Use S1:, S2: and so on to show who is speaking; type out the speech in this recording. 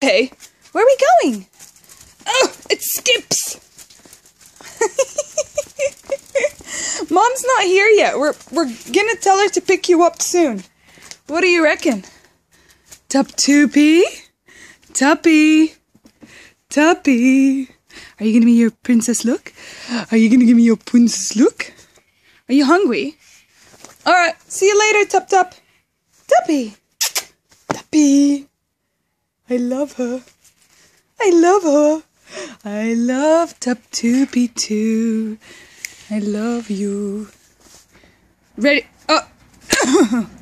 S1: Hey, where are we going? Oh, it skips. Mom's not here yet. We're we're gonna tell her to pick you up soon. What do you reckon? Tup Toopy? Tuppy? Tuppy? Are you gonna be your princess look? Are you gonna give me your princess look? Are you hungry? Alright, see you later, Tup Tup. Tuppy! Tuppy! I love her. I love her. I love Tup Toopy too. I love you. Ready? Oh!